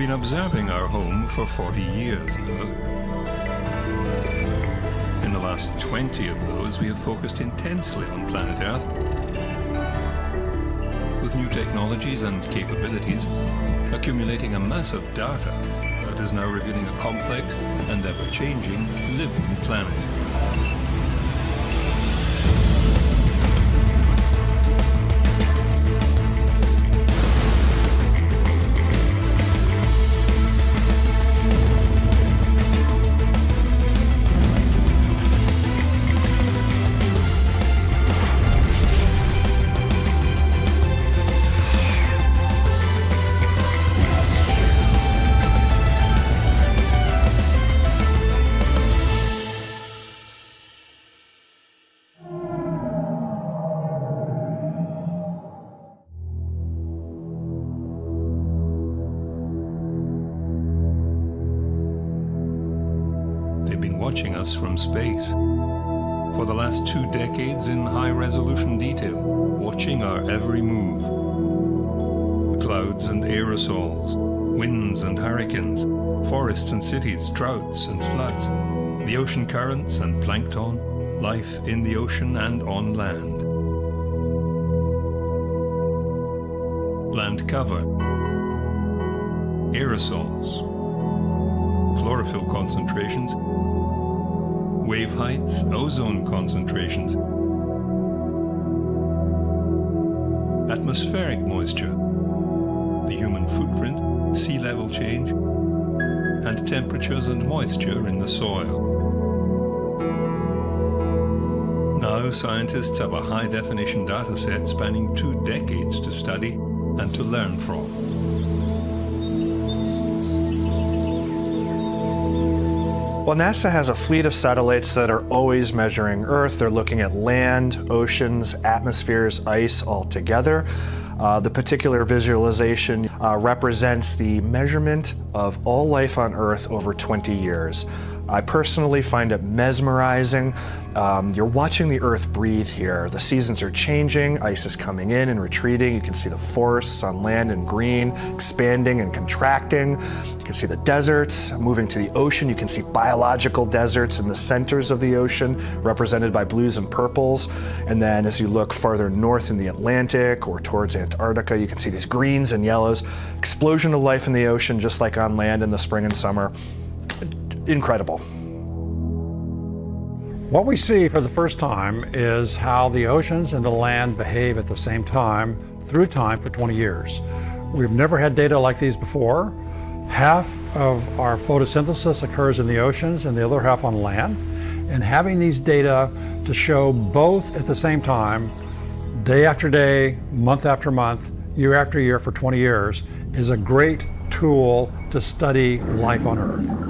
been observing our home for 40 years now. In the last 20 of those, we have focused intensely on planet Earth. With new technologies and capabilities, accumulating a massive data that is now revealing a complex and ever-changing living planet. Winds forests and cities, droughts and floods, the ocean currents and plankton, life in the ocean and on land. Land cover, aerosols, chlorophyll concentrations, wave heights, ozone concentrations, atmospheric moisture, the human footprint, sea level change, and temperatures and moisture in the soil. Now scientists have a high definition data set spanning two decades to study and to learn from. Well, NASA has a fleet of satellites that are always measuring Earth. They're looking at land, oceans, atmospheres, ice all together. Uh, the particular visualization uh, represents the measurement of all life on Earth over 20 years. I personally find it mesmerizing. Um, you're watching the Earth breathe here. The seasons are changing, ice is coming in and retreating. You can see the forests on land in green expanding and contracting. You can see the deserts moving to the ocean. You can see biological deserts in the centers of the ocean, represented by blues and purples. And then as you look farther north in the Atlantic or towards Antarctica, you can see these greens and yellows. Explosion of life in the ocean, just like on land in the spring and summer incredible. What we see for the first time is how the oceans and the land behave at the same time through time for 20 years. We've never had data like these before. Half of our photosynthesis occurs in the oceans and the other half on land. And having these data to show both at the same time, day after day, month after month, year after year for 20 years, is a great tool to study life on Earth.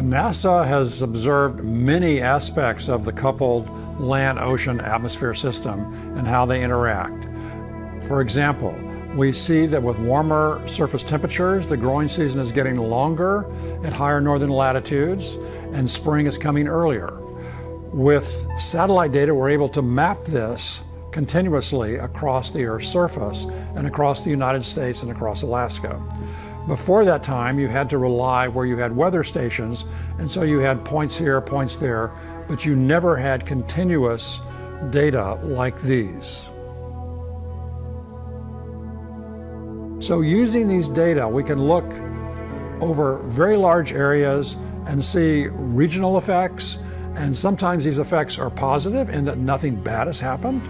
NASA has observed many aspects of the coupled land ocean atmosphere system and how they interact. For example, we see that with warmer surface temperatures, the growing season is getting longer at higher northern latitudes and spring is coming earlier. With satellite data, we're able to map this continuously across the Earth's surface and across the United States and across Alaska. Before that time, you had to rely where you had weather stations, and so you had points here, points there, but you never had continuous data like these. So using these data, we can look over very large areas and see regional effects, and sometimes these effects are positive in that nothing bad has happened.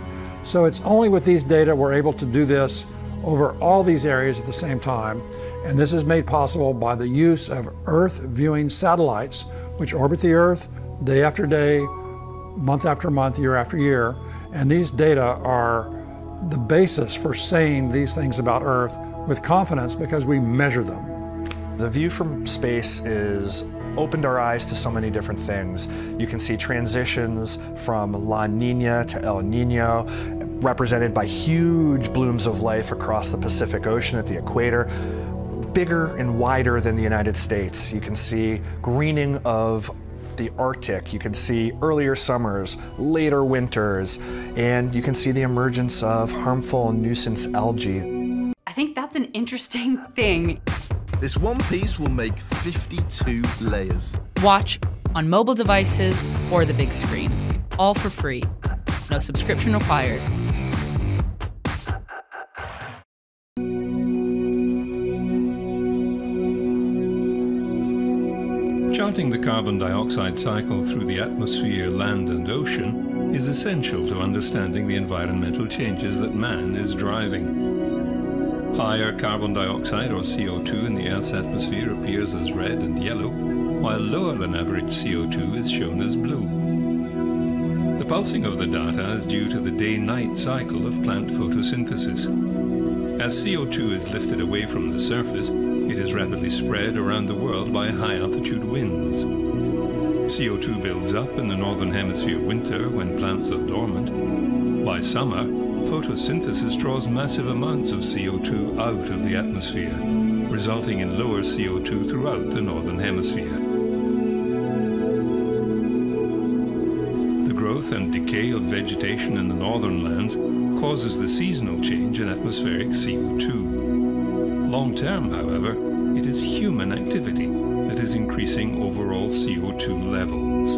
So it's only with these data we're able to do this over all these areas at the same time. And this is made possible by the use of Earth viewing satellites, which orbit the Earth day after day, month after month, year after year. And these data are the basis for saying these things about Earth with confidence because we measure them. The view from space is opened our eyes to so many different things. You can see transitions from La Nina to El Nino, represented by huge blooms of life across the Pacific Ocean at the equator bigger and wider than the United States. You can see greening of the Arctic, you can see earlier summers, later winters, and you can see the emergence of harmful nuisance algae. I think that's an interesting thing. This one piece will make 52 layers. Watch on mobile devices or the big screen, all for free. No subscription required. Charting the carbon dioxide cycle through the atmosphere, land and ocean is essential to understanding the environmental changes that man is driving. Higher carbon dioxide or CO2 in the Earth's atmosphere appears as red and yellow, while lower than average CO2 is shown as blue. The pulsing of the data is due to the day-night cycle of plant photosynthesis. As CO2 is lifted away from the surface, it is rapidly spread around the world by high-altitude winds. CO2 builds up in the northern hemisphere winter when plants are dormant. By summer, photosynthesis draws massive amounts of CO2 out of the atmosphere, resulting in lower CO2 throughout the northern hemisphere. The growth and decay of vegetation in the northern lands causes the seasonal change in atmospheric CO2. Long term, however, human activity that is increasing overall CO2 levels.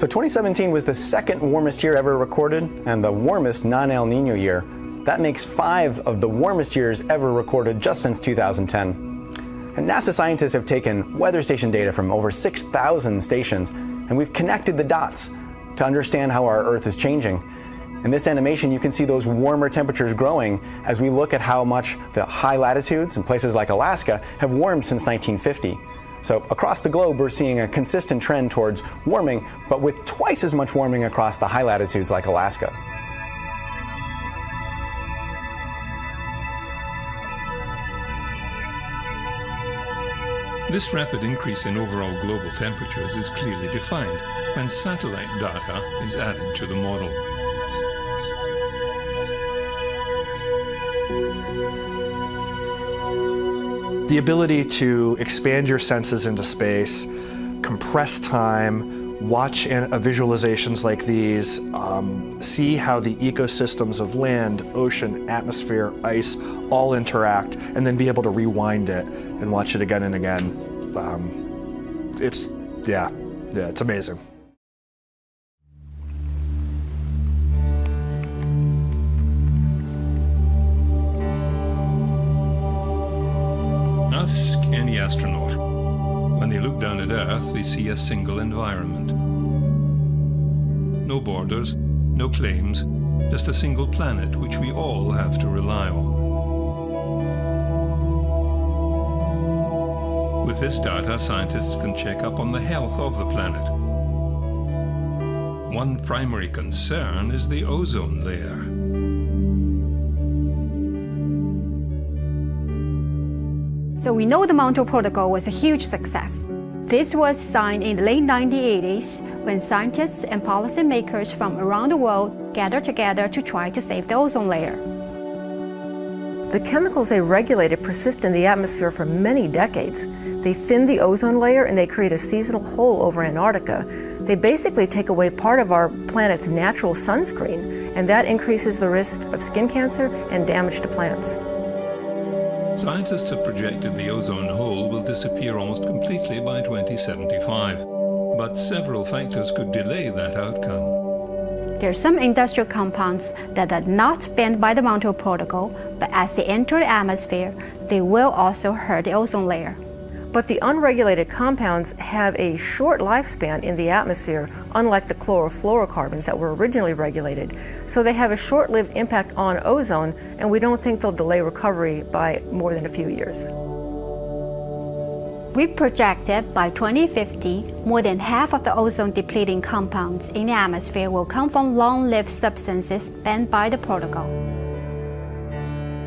So 2017 was the second warmest year ever recorded and the warmest non-El Nino year. That makes five of the warmest years ever recorded just since 2010. And NASA scientists have taken weather station data from over 6,000 stations and we've connected the dots to understand how our Earth is changing. In this animation, you can see those warmer temperatures growing as we look at how much the high latitudes in places like Alaska have warmed since 1950. So across the globe, we're seeing a consistent trend towards warming, but with twice as much warming across the high latitudes like Alaska. This rapid increase in overall global temperatures is clearly defined when satellite data is added to the model. The ability to expand your senses into space, compress time, watch uh, visualizations like these, um, see how the ecosystems of land, ocean, atmosphere, ice all interact, and then be able to rewind it and watch it again and again. Um, it's, yeah, yeah, it's amazing. A single environment. No borders, no claims, just a single planet which we all have to rely on. With this data, scientists can check up on the health of the planet. One primary concern is the ozone layer. So we know the Montreal Protocol was a huge success. This was signed in the late 1980s when scientists and policymakers from around the world gathered together to try to save the ozone layer. The chemicals they regulated persist in the atmosphere for many decades. They thin the ozone layer and they create a seasonal hole over Antarctica. They basically take away part of our planet's natural sunscreen, and that increases the risk of skin cancer and damage to plants. Scientists have projected the ozone hole will disappear almost completely by 2075, but several factors could delay that outcome. There are some industrial compounds that are not banned by the Montreal Protocol, but as they enter the atmosphere, they will also hurt the ozone layer. But the unregulated compounds have a short lifespan in the atmosphere, unlike the chlorofluorocarbons that were originally regulated. So they have a short lived impact on ozone, and we don't think they'll delay recovery by more than a few years. We projected by 2050, more than half of the ozone depleting compounds in the atmosphere will come from long lived substances banned by the protocol.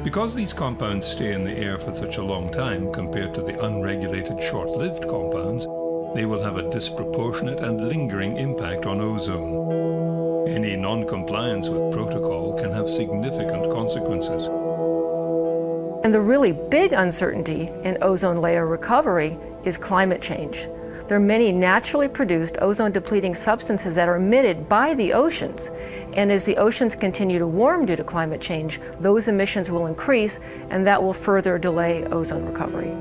Because these compounds stay in the air for such a long time compared to the unregulated short-lived compounds, they will have a disproportionate and lingering impact on ozone. Any non-compliance with protocol can have significant consequences. And the really big uncertainty in ozone layer recovery is climate change. There are many naturally produced ozone depleting substances that are emitted by the oceans. And as the oceans continue to warm due to climate change, those emissions will increase, and that will further delay ozone recovery.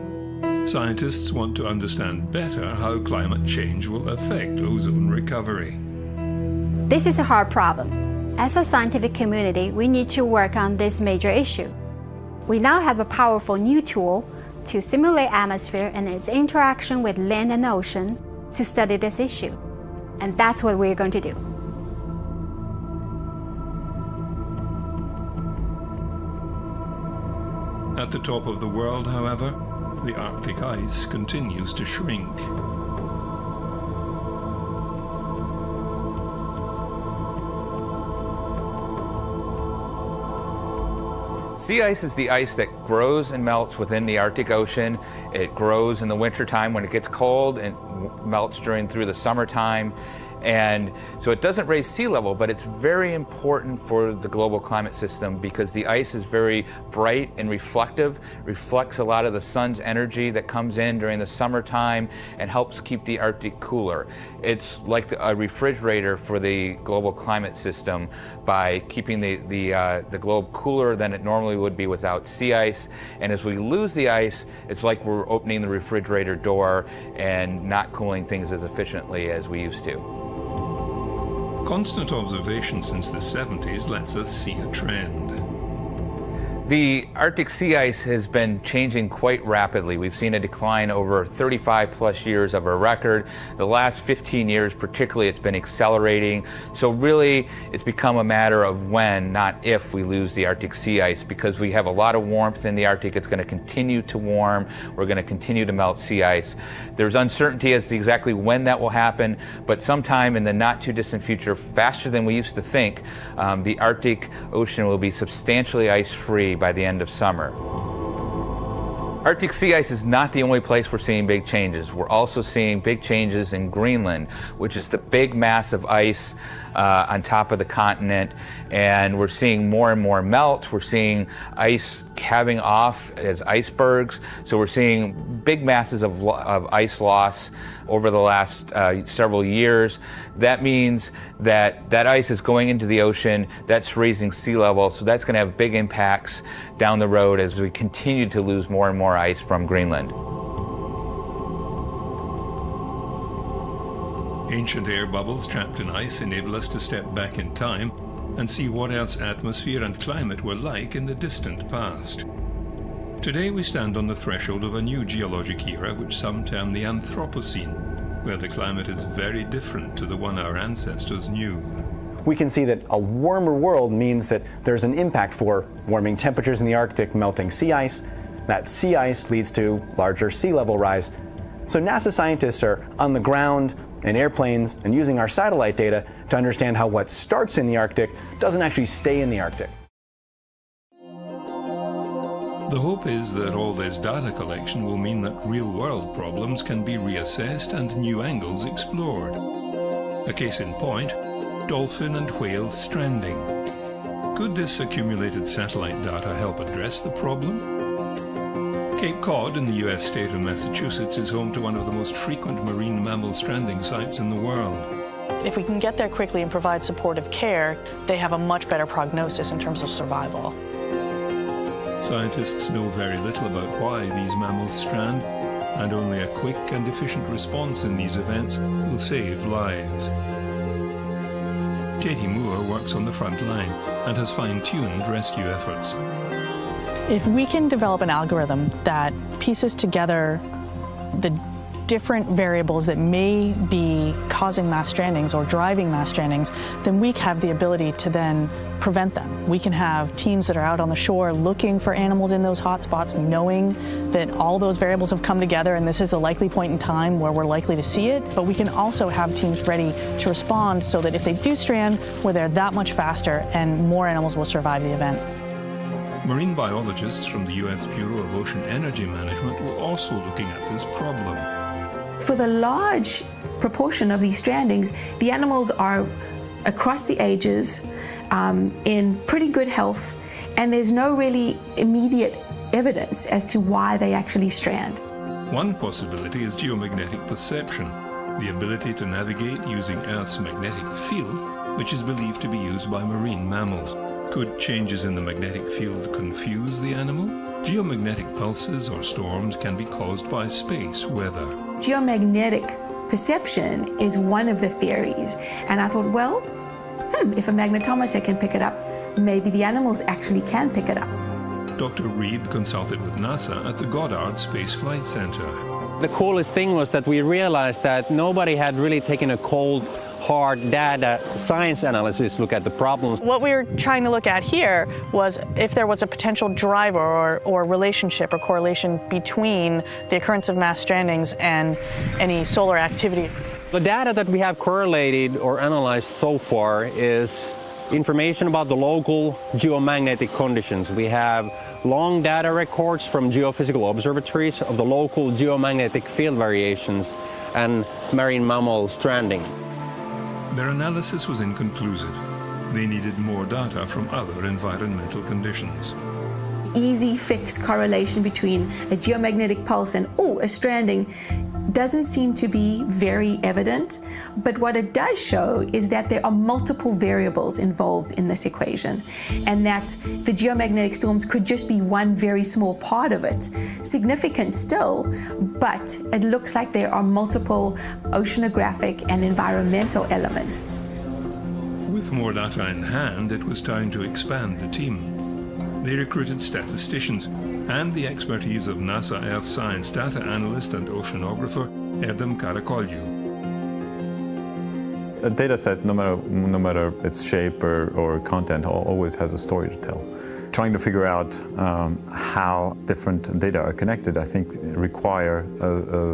Scientists want to understand better how climate change will affect ozone recovery. This is a hard problem. As a scientific community, we need to work on this major issue. We now have a powerful new tool to simulate atmosphere and its interaction with land and ocean to study this issue. And that's what we're going to do. At the top of the world, however, the Arctic ice continues to shrink. Sea ice is the ice that grows and melts within the Arctic Ocean. It grows in the wintertime when it gets cold and melts during through the summertime. And so it doesn't raise sea level, but it's very important for the global climate system because the ice is very bright and reflective, reflects a lot of the sun's energy that comes in during the summertime and helps keep the Arctic cooler. It's like a refrigerator for the global climate system by keeping the, the, uh, the globe cooler than it normally would be without sea ice. And as we lose the ice, it's like we're opening the refrigerator door and not cooling things as efficiently as we used to. Constant observation since the 70s lets us see a trend. The Arctic sea ice has been changing quite rapidly. We've seen a decline over 35 plus years of a record. The last 15 years, particularly, it's been accelerating. So, really, it's become a matter of when, not if, we lose the Arctic sea ice because we have a lot of warmth in the Arctic. It's going to continue to warm. We're going to continue to melt sea ice. There's uncertainty as to exactly when that will happen, but sometime in the not too distant future, faster than we used to think, um, the Arctic Ocean will be substantially ice free by the end of summer. Arctic sea ice is not the only place we're seeing big changes. We're also seeing big changes in Greenland, which is the big mass of ice uh, on top of the continent. And we're seeing more and more melt. We're seeing ice calving off as icebergs. So we're seeing big masses of, of ice loss over the last uh, several years. That means that that ice is going into the ocean. That's raising sea level. So that's going to have big impacts down the road as we continue to lose more and more ice from Greenland. Ancient air bubbles trapped in ice enable us to step back in time and see what Earth's atmosphere and climate were like in the distant past. Today we stand on the threshold of a new geologic era which some term the Anthropocene, where the climate is very different to the one our ancestors knew. We can see that a warmer world means that there's an impact for warming temperatures in the Arctic, melting sea ice. That sea ice leads to larger sea level rise. So NASA scientists are on the ground in airplanes and using our satellite data to understand how what starts in the Arctic doesn't actually stay in the Arctic. The hope is that all this data collection will mean that real-world problems can be reassessed and new angles explored. A case in point, dolphin and whale stranding. Could this accumulated satellite data help address the problem? Cape Cod in the US state of Massachusetts is home to one of the most frequent marine mammal stranding sites in the world. If we can get there quickly and provide supportive care, they have a much better prognosis in terms of survival. Scientists know very little about why these mammals strand, and only a quick and efficient response in these events will save lives. Katie Moore works on the front line and has fine-tuned rescue efforts. If we can develop an algorithm that pieces together the different variables that may be causing mass strandings or driving mass strandings, then we have the ability to then prevent them. We can have teams that are out on the shore looking for animals in those hot spots, knowing that all those variables have come together and this is the likely point in time where we're likely to see it. But we can also have teams ready to respond so that if they do strand, we're there that much faster and more animals will survive the event. Marine biologists from the U.S. Bureau of Ocean Energy Management were also looking at this problem. For the large proportion of these strandings, the animals are across the ages um, in pretty good health, and there's no really immediate evidence as to why they actually strand. One possibility is geomagnetic perception, the ability to navigate using Earth's magnetic field, which is believed to be used by marine mammals. Could changes in the magnetic field confuse the animal? Geomagnetic pulses or storms can be caused by space weather. Geomagnetic perception is one of the theories, and I thought, well, hmm, if a magnetometer can pick it up, maybe the animals actually can pick it up. Dr. Reeb consulted with NASA at the Goddard Space Flight Center. The coolest thing was that we realized that nobody had really taken a cold, hard data science analysis look at the problems. What we were trying to look at here was if there was a potential driver or, or relationship or correlation between the occurrence of mass strandings and any solar activity. The data that we have correlated or analyzed so far is information about the local geomagnetic conditions. We have long data records from geophysical observatories of the local geomagnetic field variations and marine mammal stranding. Their analysis was inconclusive. They needed more data from other environmental conditions. Easy fix correlation between a geomagnetic pulse and, oh, a stranding doesn't seem to be very evident, but what it does show is that there are multiple variables involved in this equation, and that the geomagnetic storms could just be one very small part of it. Significant still, but it looks like there are multiple oceanographic and environmental elements. With more data in hand, it was time to expand the team. They recruited statisticians and the expertise of NASA Earth Science data analyst and oceanographer Erdem Karaköylü. A data set, no matter, no matter its shape or, or content, always has a story to tell. Trying to figure out um, how different data are connected, I think, require a, a,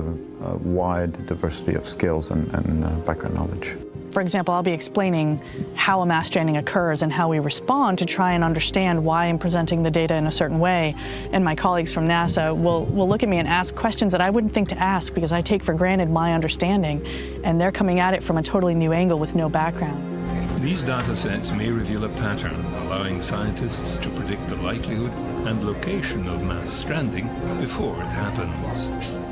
a wide diversity of skills and, and uh, background knowledge. For example, I'll be explaining how a mass stranding occurs and how we respond to try and understand why I'm presenting the data in a certain way. And my colleagues from NASA will, will look at me and ask questions that I wouldn't think to ask because I take for granted my understanding. And they're coming at it from a totally new angle with no background. These data sets may reveal a pattern, allowing scientists to predict the likelihood and location of mass stranding before it happens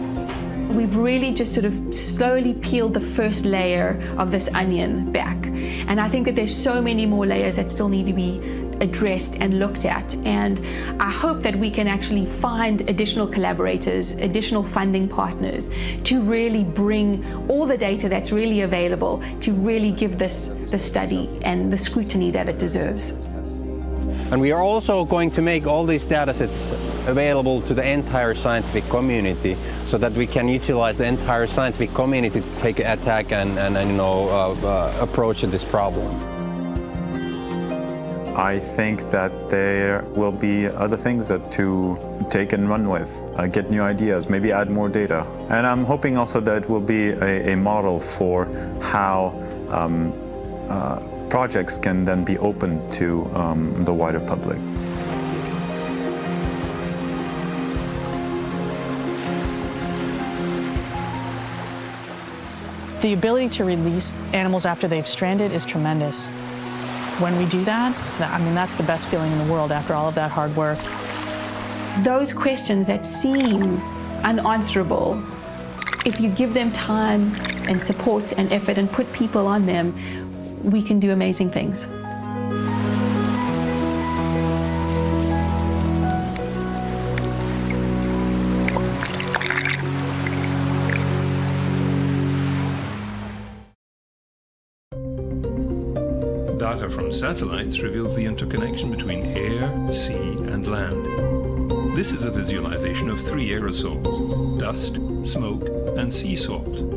we've really just sort of slowly peeled the first layer of this onion back. And I think that there's so many more layers that still need to be addressed and looked at. And I hope that we can actually find additional collaborators, additional funding partners to really bring all the data that's really available to really give this the study and the scrutiny that it deserves. And we are also going to make all these data sets available to the entire scientific community so that we can utilize the entire scientific community to take an attack and, and, and you know, uh, uh, approach this problem. I think that there will be other things that to take and run with, uh, get new ideas, maybe add more data. And I'm hoping also that will be a, a model for how um, uh, projects can then be open to um, the wider public. The ability to release animals after they've stranded is tremendous. When we do that, I mean, that's the best feeling in the world after all of that hard work. Those questions that seem unanswerable, if you give them time and support and effort and put people on them, we can do amazing things. Data from satellites reveals the interconnection between air, sea, and land. This is a visualization of three aerosols dust, smoke, and sea salt.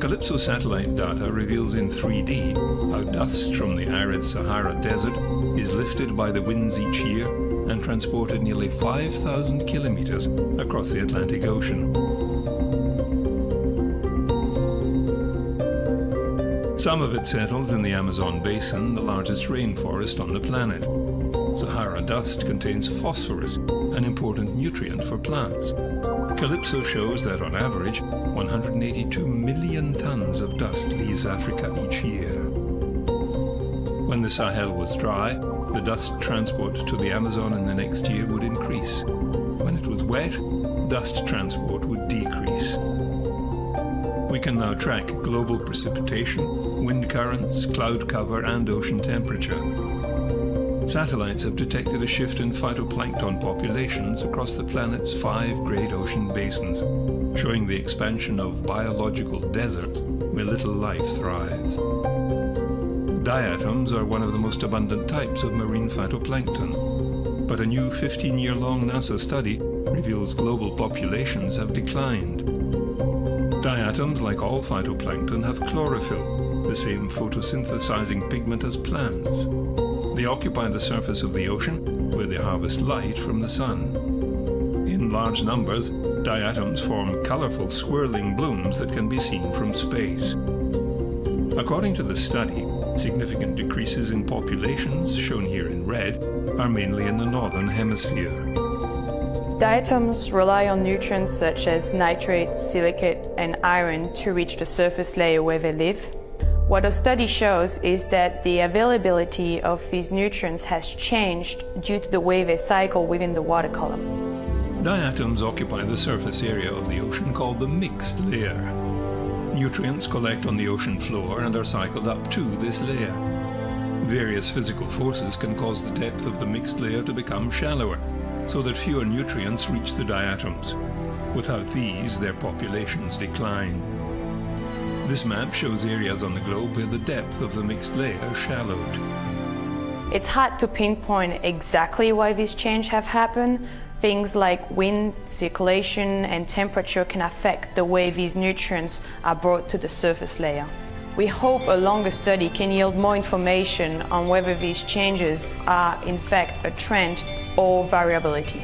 CALIPSO satellite data reveals in 3D how dust from the arid Sahara Desert is lifted by the winds each year and transported nearly 5,000 kilometers across the Atlantic Ocean. Some of it settles in the Amazon basin, the largest rainforest on the planet. Sahara dust contains phosphorus, an important nutrient for plants. CALIPSO shows that on average, 182 million tons of dust leaves Africa each year. When the Sahel was dry, the dust transport to the Amazon in the next year would increase. When it was wet, dust transport would decrease. We can now track global precipitation, wind currents, cloud cover, and ocean temperature. Satellites have detected a shift in phytoplankton populations across the planet's five great ocean basins, showing the expansion of biological deserts where little life thrives. Diatoms are one of the most abundant types of marine phytoplankton, but a new 15-year-long NASA study reveals global populations have declined. Diatoms, like all phytoplankton, have chlorophyll, the same photosynthesizing pigment as plants. They occupy the surface of the ocean, where they harvest light from the sun. In large numbers, diatoms form colorful swirling blooms that can be seen from space. According to the study, significant decreases in populations, shown here in red, are mainly in the northern hemisphere. Diatoms rely on nutrients such as nitrate, silicate, and iron to reach the surface layer where they live. What a study shows is that the availability of these nutrients has changed due to the way they cycle within the water column. Diatoms occupy the surface area of the ocean called the mixed layer. Nutrients collect on the ocean floor and are cycled up to this layer. Various physical forces can cause the depth of the mixed layer to become shallower, so that fewer nutrients reach the diatoms. Without these, their populations decline. This map shows areas on the globe where the depth of the mixed layer shallowed. It's hard to pinpoint exactly why this change have happened. Things like wind, circulation, and temperature can affect the way these nutrients are brought to the surface layer. We hope a longer study can yield more information on whether these changes are in fact a trend or variability.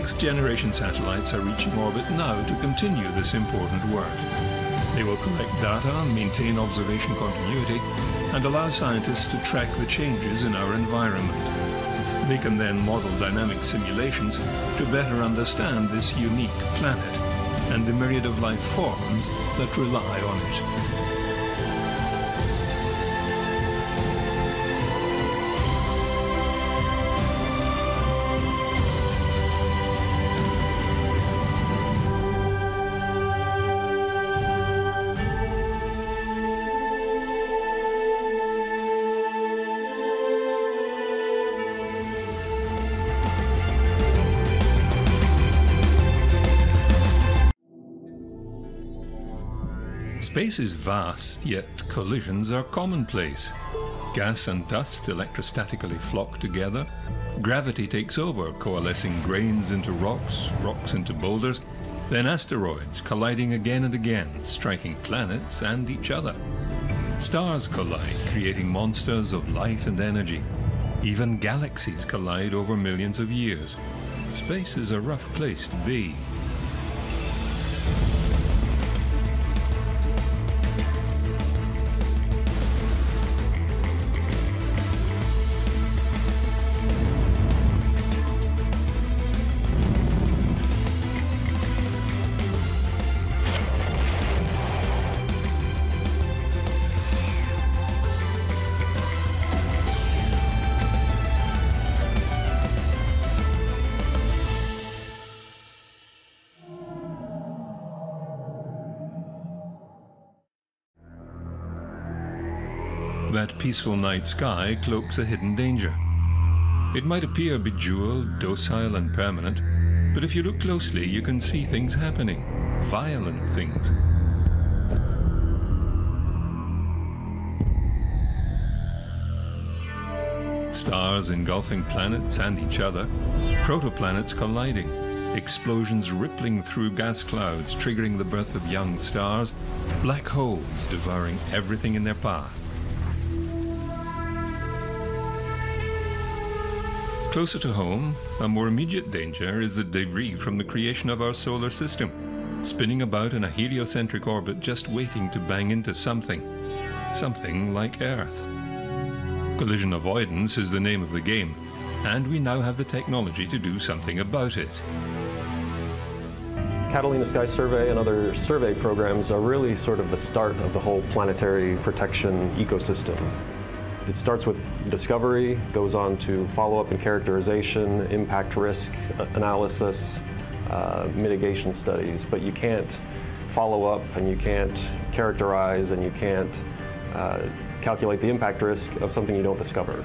Next generation satellites are reaching orbit now to continue this important work. They will collect data, maintain observation continuity, and allow scientists to track the changes in our environment. They can then model dynamic simulations to better understand this unique planet and the myriad of life forms that rely on it. Space is vast, yet collisions are commonplace. Gas and dust electrostatically flock together. Gravity takes over, coalescing grains into rocks, rocks into boulders, then asteroids colliding again and again, striking planets and each other. Stars collide, creating monsters of light and energy. Even galaxies collide over millions of years. Space is a rough place to be. peaceful night sky cloaks a hidden danger. It might appear bejeweled, docile, and permanent, but if you look closely, you can see things happening, violent things. Stars engulfing planets and each other, protoplanets colliding, explosions rippling through gas clouds, triggering the birth of young stars, black holes devouring everything in their path. Closer to home, a more immediate danger is the debris from the creation of our solar system, spinning about in a heliocentric orbit just waiting to bang into something. Something like Earth. Collision avoidance is the name of the game, and we now have the technology to do something about it. Catalina Sky Survey and other survey programs are really sort of the start of the whole planetary protection ecosystem. It starts with discovery, goes on to follow-up and characterization, impact risk analysis, uh, mitigation studies, but you can't follow up and you can't characterize and you can't uh, calculate the impact risk of something you don't discover.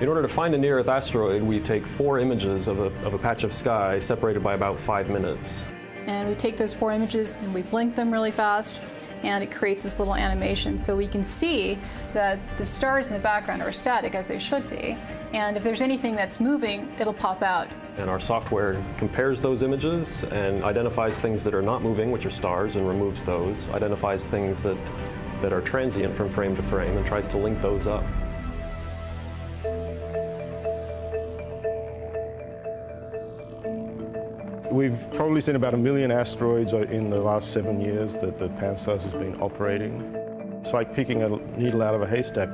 In order to find a near-Earth asteroid, we take four images of a, of a patch of sky separated by about five minutes. And we take those four images and we blink them really fast and it creates this little animation. So we can see that the stars in the background are static as they should be. And if there's anything that's moving, it'll pop out. And our software compares those images and identifies things that are not moving, which are stars, and removes those, identifies things that, that are transient from frame to frame, and tries to link those up. We've probably seen about a million asteroids in the last seven years that the Pan-STARRS has been operating. It's like picking a needle out of a haystack.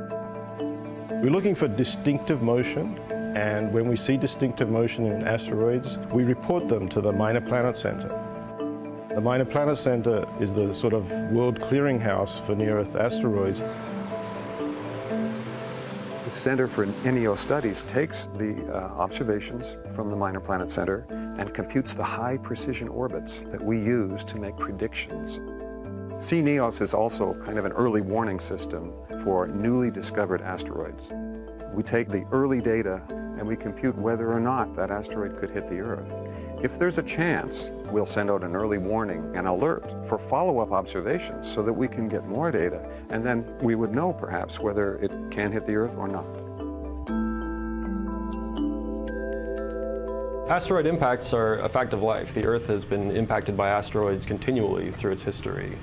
We're looking for distinctive motion, and when we see distinctive motion in asteroids, we report them to the Minor Planet Center. The Minor Planet Center is the sort of world clearinghouse for near-Earth asteroids. The Center for NEO Studies takes the uh, observations from the Minor Planet Center and computes the high precision orbits that we use to make predictions. CNEOS is also kind of an early warning system for newly discovered asteroids. We take the early data and we compute whether or not that asteroid could hit the Earth. If there's a chance, we'll send out an early warning and alert for follow-up observations so that we can get more data, and then we would know perhaps whether it can hit the Earth or not. Asteroid impacts are a fact of life. The Earth has been impacted by asteroids continually through its history.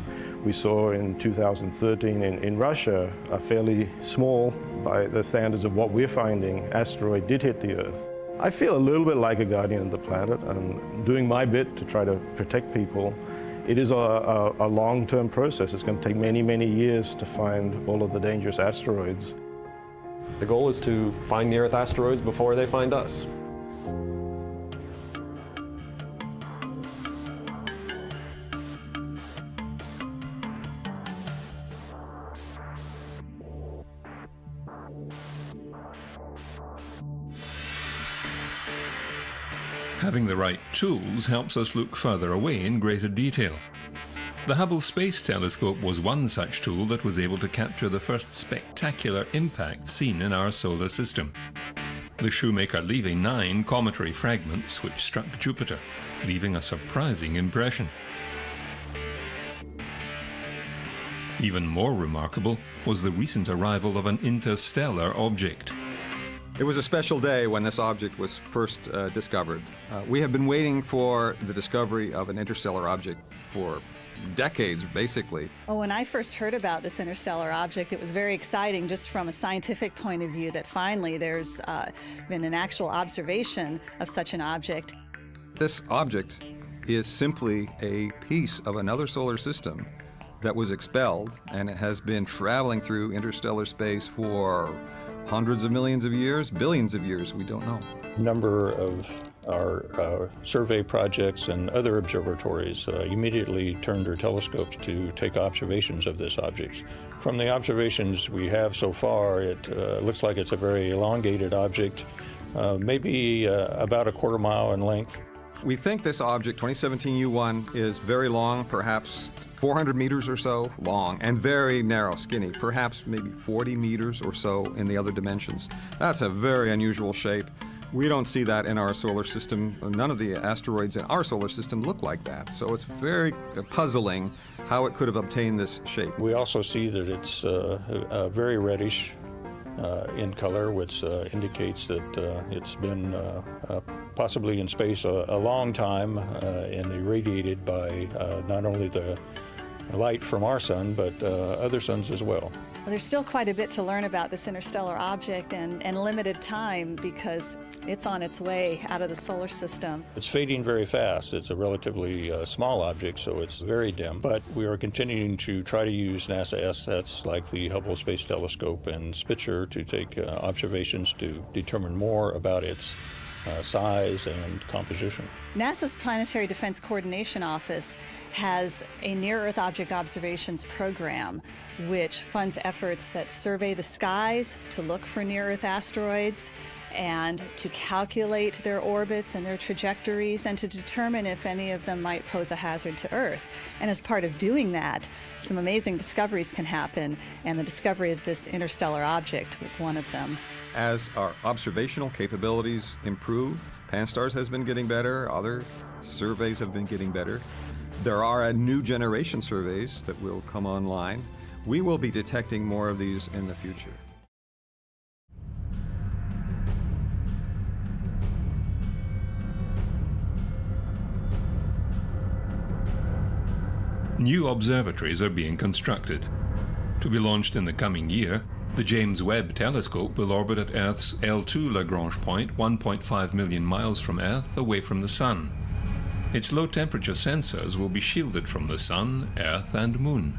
We saw in 2013 in, in Russia a fairly small, by the standards of what we're finding, asteroid did hit the Earth. I feel a little bit like a guardian of the planet and doing my bit to try to protect people. It is a, a, a long-term process. It's going to take many, many years to find all of the dangerous asteroids. The goal is to find near-Earth asteroids before they find us. Having the right tools helps us look further away in greater detail. The Hubble Space Telescope was one such tool that was able to capture the first spectacular impact seen in our solar system. The Shoemaker Levy 9 cometary fragments which struck Jupiter, leaving a surprising impression. Even more remarkable was the recent arrival of an interstellar object. It was a special day when this object was first uh, discovered. Uh, we have been waiting for the discovery of an interstellar object for decades, basically. Well, when I first heard about this interstellar object, it was very exciting just from a scientific point of view that finally there's uh, been an actual observation of such an object. This object is simply a piece of another solar system that was expelled, and it has been traveling through interstellar space for hundreds of millions of years, billions of years, we don't know. number of our uh, survey projects and other observatories uh, immediately turned their telescopes to take observations of this object. From the observations we have so far, it uh, looks like it's a very elongated object, uh, maybe uh, about a quarter mile in length. We think this object, 2017 U1, is very long, perhaps 400 meters or so long, and very narrow, skinny, perhaps maybe 40 meters or so in the other dimensions. That's a very unusual shape. We don't see that in our solar system. None of the asteroids in our solar system look like that. So it's very puzzling how it could have obtained this shape. We also see that it's uh, uh, very reddish, uh, in color, which uh, indicates that uh, it's been uh, uh, possibly in space a, a long time and irradiated by not only the light from our sun, but other suns as well. Well, there's still quite a bit to learn about this interstellar object and, and limited time because it's on its way out of the solar system. It's fading very fast. It's a relatively uh, small object, so it's very dim. But we are continuing to try to use NASA assets like the Hubble Space Telescope and Spitzer to take uh, observations to determine more about its uh, size and composition. NASA's Planetary Defense Coordination Office has a near Earth object observations program which funds efforts that survey the skies to look for near Earth asteroids and to calculate their orbits and their trajectories and to determine if any of them might pose a hazard to Earth. And as part of doing that, some amazing discoveries can happen, and the discovery of this interstellar object was one of them. As our observational capabilities improve, Pan-STARRS has been getting better, other surveys have been getting better. There are a new generation surveys that will come online. We will be detecting more of these in the future. New observatories are being constructed. To be launched in the coming year, the James Webb Telescope will orbit at Earth's L2 Lagrange point 1.5 million miles from Earth away from the Sun. Its low temperature sensors will be shielded from the Sun, Earth and Moon.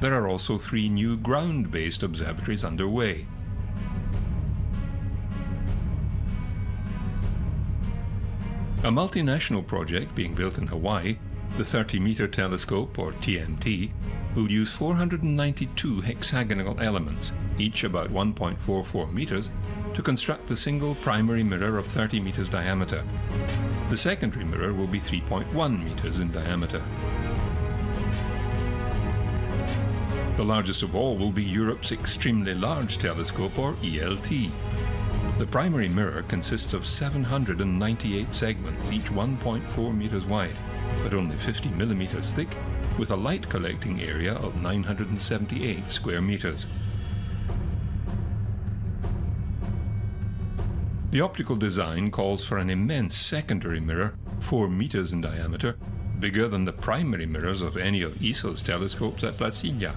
There are also three new ground-based observatories underway. A multinational project being built in Hawaii, the 30 meter telescope, or TMT, will use 492 hexagonal elements, each about 1.44 meters, to construct the single primary mirror of 30 meters diameter. The secondary mirror will be 3.1 meters in diameter. The largest of all will be Europe's Extremely Large Telescope, or ELT. The primary mirror consists of 798 segments, each 1.4 meters wide, but only 50 millimeters thick with a light collecting area of 978 square meters. The optical design calls for an immense secondary mirror, 4 meters in diameter, bigger than the primary mirrors of any of ESO's telescopes at La Silla.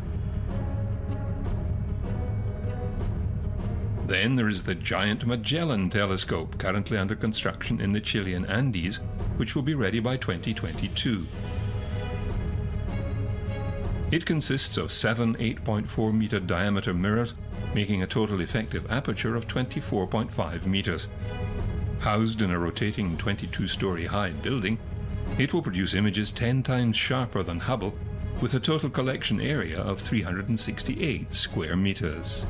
Then there is the giant Magellan telescope currently under construction in the Chilean Andes, which will be ready by 2022. It consists of seven 8.4 meter diameter mirrors, making a total effective aperture of 24.5 meters. Housed in a rotating 22 story high building, it will produce images 10 times sharper than Hubble, with a total collection area of 368 square meters.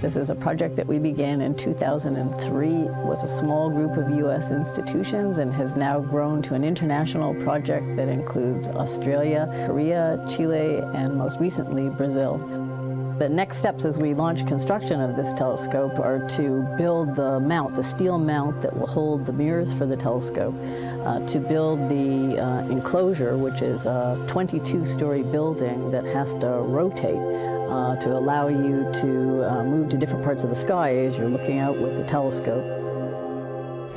This is a project that we began in 2003. It was a small group of U.S. institutions and has now grown to an international project that includes Australia, Korea, Chile, and most recently Brazil. The next steps as we launch construction of this telescope are to build the mount, the steel mount that will hold the mirrors for the telescope, uh, to build the uh, enclosure, which is a 22-story building that has to rotate uh, to allow you to uh, move to different parts of the sky as you're looking out with the telescope.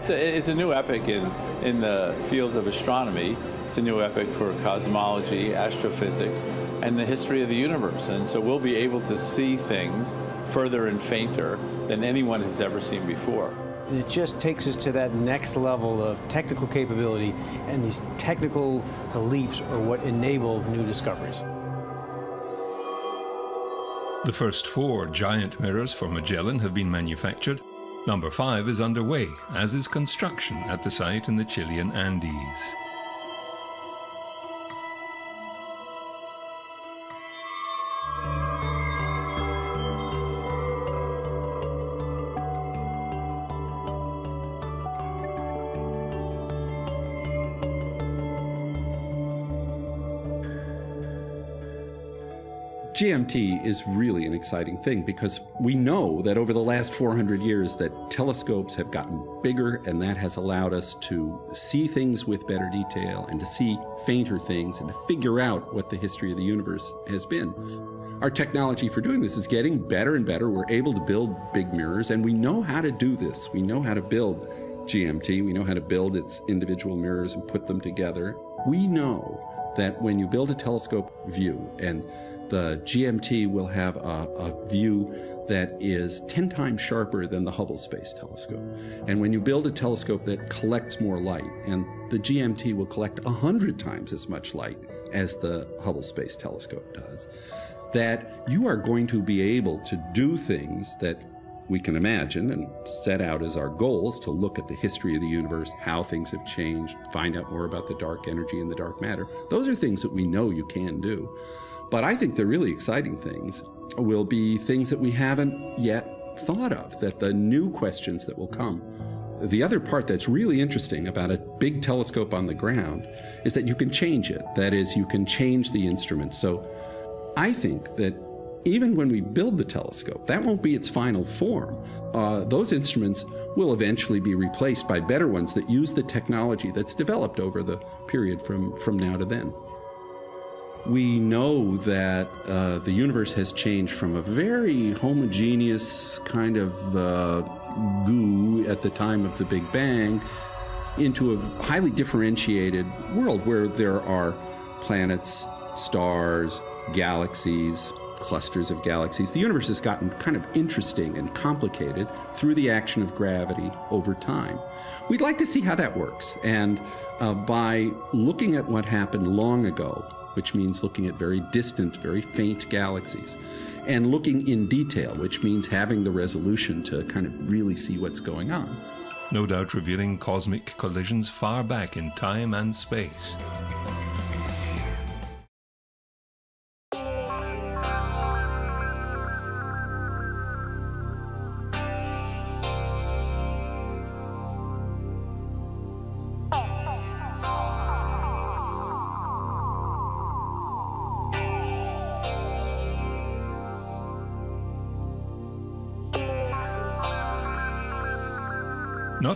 It's a, it's a new epoch in, in the field of astronomy. It's a new epoch for cosmology, astrophysics, and the history of the universe. And so we'll be able to see things further and fainter than anyone has ever seen before. And it just takes us to that next level of technical capability, and these technical leaps are what enable new discoveries. The first four giant mirrors for Magellan have been manufactured. Number five is underway, as is construction at the site in the Chilean Andes. GMT is really an exciting thing because we know that over the last 400 years that telescopes have gotten bigger and that has allowed us to see things with better detail and to see fainter things and to figure out what the history of the universe has been. Our technology for doing this is getting better and better. We're able to build big mirrors and we know how to do this. We know how to build GMT. We know how to build its individual mirrors and put them together. We know that when you build a telescope view and the GMT will have a, a, view that is 10 times sharper than the Hubble Space Telescope. And when you build a telescope that collects more light, and the GMT will collect 100 times as much light as the Hubble Space Telescope does, that you are going to be able to do things that we can imagine and set out as our goals to look at the history of the universe, how things have changed, find out more about the dark energy and the dark matter. Those are things that we know you can do. But I think the really exciting things will be things that we haven't yet thought of, that the new questions that will come. The other part that's really interesting about a big telescope on the ground is that you can change it. That is, you can change the instrument. So I think that even when we build the telescope, that won't be its final form. Uh, those instruments will eventually be replaced by better ones that use the technology that's developed over the period from, from now to then. We know that uh, the universe has changed from a very homogeneous kind of uh, goo at the time of the Big Bang into a highly differentiated world where there are planets, stars, galaxies, clusters of galaxies. The universe has gotten kind of interesting and complicated through the action of gravity over time. We'd like to see how that works. And uh, by looking at what happened long ago, which means looking at very distant, very faint galaxies, and looking in detail, which means having the resolution to kind of really see what's going on. No doubt revealing cosmic collisions far back in time and space.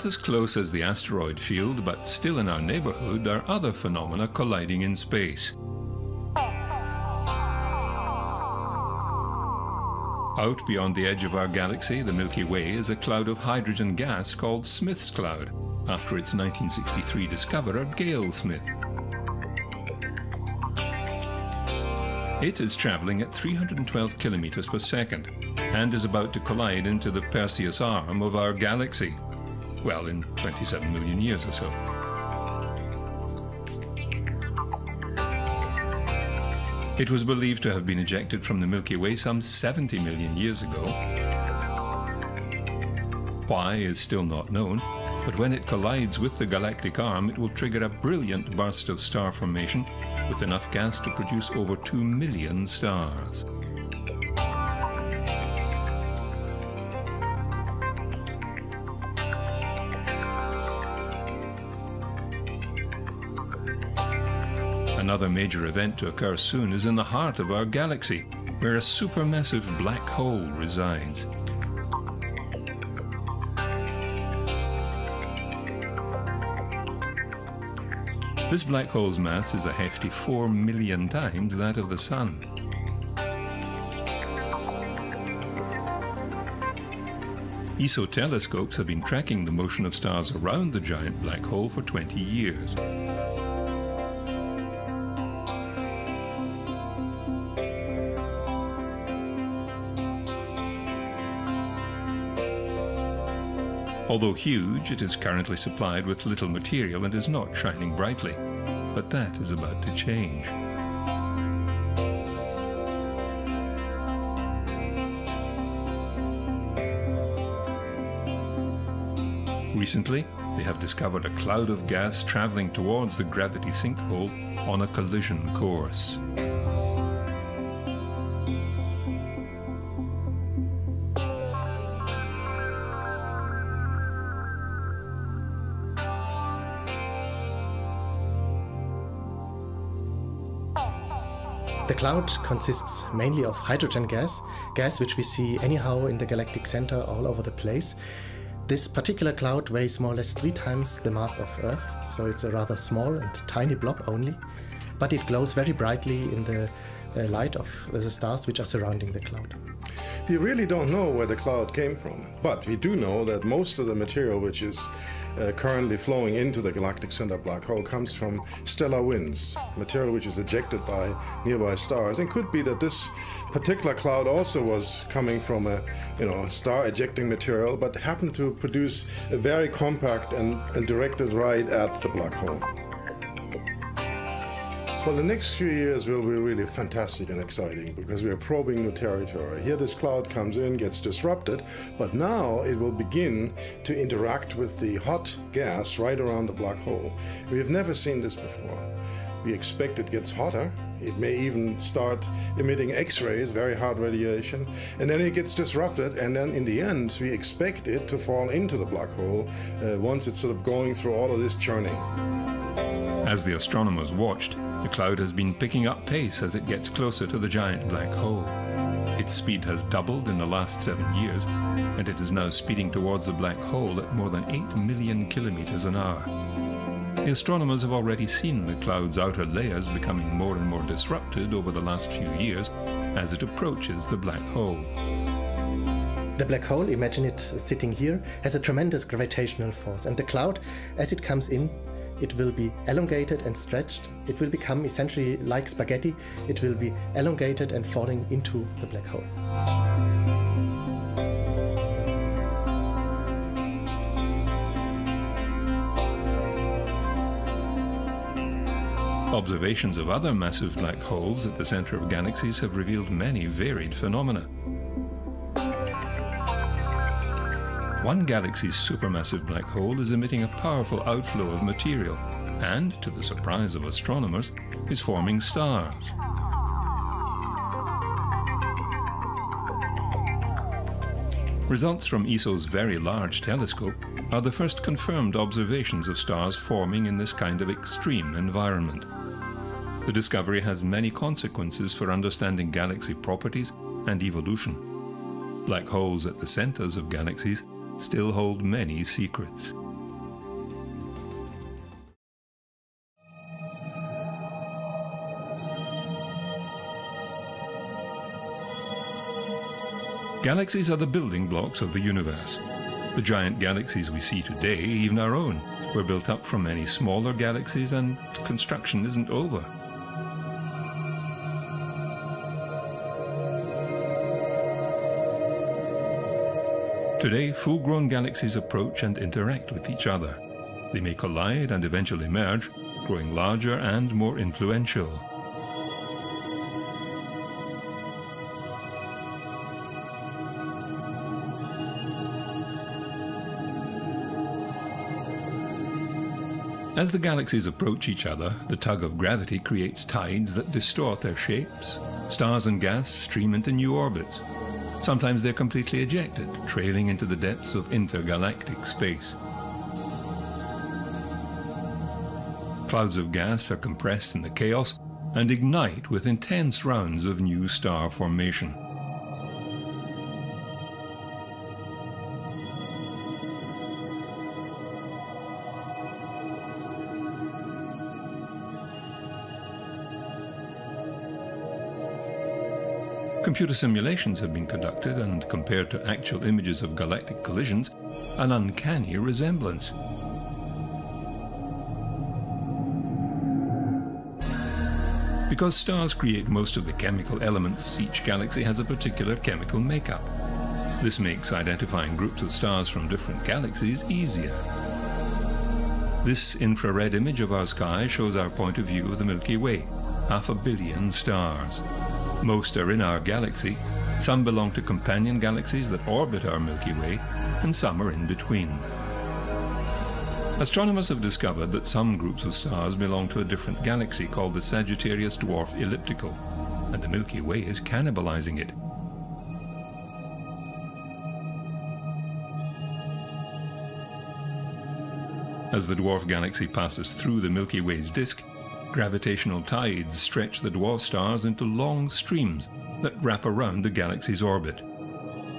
As close as the asteroid field, but still in our neighborhood, are other phenomena colliding in space. Out beyond the edge of our galaxy, the Milky Way is a cloud of hydrogen gas called Smith's Cloud, after its 1963 discoverer, Gail Smith. It is traveling at 312 kilometers per second and is about to collide into the Perseus arm of our galaxy well, in 27 million years or so. It was believed to have been ejected from the Milky Way some 70 million years ago. Why is still not known, but when it collides with the galactic arm, it will trigger a brilliant burst of star formation with enough gas to produce over 2 million stars. Another major event to occur soon is in the heart of our galaxy, where a supermassive black hole resides. This black hole's mass is a hefty 4 million times that of the Sun. ESO telescopes have been tracking the motion of stars around the giant black hole for 20 years. Although huge, it is currently supplied with little material and is not shining brightly. But that is about to change. Recently, they have discovered a cloud of gas traveling towards the gravity sinkhole on a collision course. The cloud consists mainly of hydrogen gas, gas which we see anyhow in the galactic center all over the place. This particular cloud weighs more or less three times the mass of Earth, so it's a rather small and tiny blob only, but it glows very brightly in the uh, light of the stars which are surrounding the cloud. We really don't know where the cloud came from, but we do know that most of the material which is uh, currently flowing into the galactic center black hole comes from stellar winds, material which is ejected by nearby stars. And could be that this particular cloud also was coming from a you know star ejecting material, but happened to produce a very compact and, and directed right at the black hole. Well, the next few years will be really fantastic and exciting because we are probing new territory. Here, this cloud comes in, gets disrupted, but now it will begin to interact with the hot gas right around the black hole. We have never seen this before. We expect it gets hotter. It may even start emitting X rays, very hard radiation, and then it gets disrupted. And then in the end, we expect it to fall into the black hole uh, once it's sort of going through all of this churning. As the astronomers watched, the cloud has been picking up pace as it gets closer to the giant black hole. Its speed has doubled in the last seven years, and it is now speeding towards the black hole at more than 8 million kilometers an hour. The astronomers have already seen the cloud's outer layers becoming more and more disrupted over the last few years as it approaches the black hole. The black hole, imagine it sitting here, has a tremendous gravitational force, and the cloud, as it comes in, it will be elongated and stretched. It will become essentially like spaghetti. It will be elongated and falling into the black hole. Observations of other massive black holes at the center of galaxies have revealed many varied phenomena. One galaxy's supermassive black hole is emitting a powerful outflow of material and, to the surprise of astronomers, is forming stars. Results from ESO's Very Large Telescope are the first confirmed observations of stars forming in this kind of extreme environment. The discovery has many consequences for understanding galaxy properties and evolution. Black holes at the centers of galaxies still hold many secrets. Galaxies are the building blocks of the universe. The giant galaxies we see today, even our own, were built up from many smaller galaxies and construction isn't over. Today, full-grown galaxies approach and interact with each other. They may collide and eventually merge, growing larger and more influential. As the galaxies approach each other, the tug of gravity creates tides that distort their shapes. Stars and gas stream into new orbits, Sometimes they're completely ejected, trailing into the depths of intergalactic space. Clouds of gas are compressed in the chaos and ignite with intense rounds of new star formation. Computer simulations have been conducted and compared to actual images of galactic collisions, an uncanny resemblance. Because stars create most of the chemical elements, each galaxy has a particular chemical makeup. This makes identifying groups of stars from different galaxies easier. This infrared image of our sky shows our point of view of the Milky Way, half a billion stars. Most are in our galaxy, some belong to companion galaxies that orbit our Milky Way, and some are in between. Astronomers have discovered that some groups of stars belong to a different galaxy called the Sagittarius Dwarf Elliptical, and the Milky Way is cannibalizing it. As the dwarf galaxy passes through the Milky Way's disk, Gravitational tides stretch the dwarf stars into long streams that wrap around the galaxy's orbit.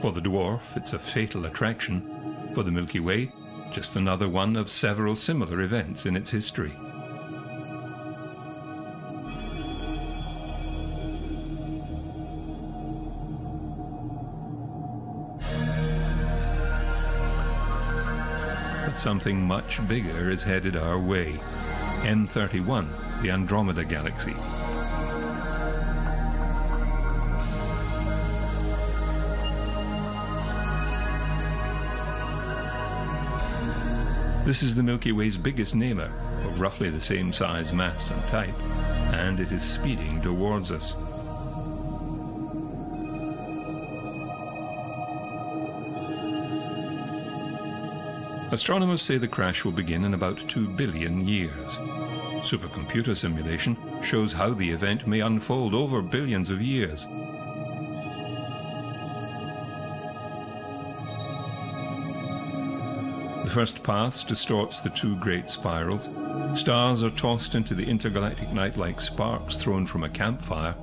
For the dwarf, it's a fatal attraction. For the Milky Way, just another one of several similar events in its history. But something much bigger is headed our way. M31, the Andromeda Galaxy. This is the Milky Way's biggest neighbor, of roughly the same size, mass, and type, and it is speeding towards us. Astronomers say the crash will begin in about 2 billion years. Supercomputer simulation shows how the event may unfold over billions of years. The first path distorts the two great spirals. Stars are tossed into the intergalactic night like sparks thrown from a campfire,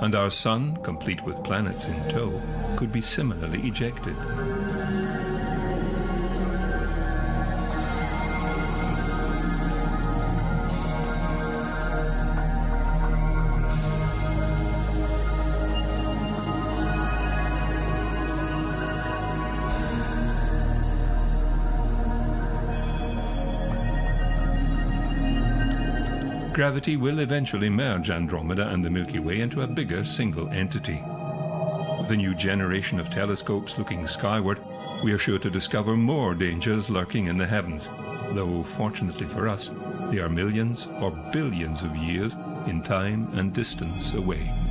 and our sun, complete with planets in tow, could be similarly ejected. Gravity will eventually merge Andromeda and the Milky Way into a bigger single entity. With a new generation of telescopes looking skyward, we are sure to discover more dangers lurking in the heavens, though fortunately for us, they are millions or billions of years in time and distance away.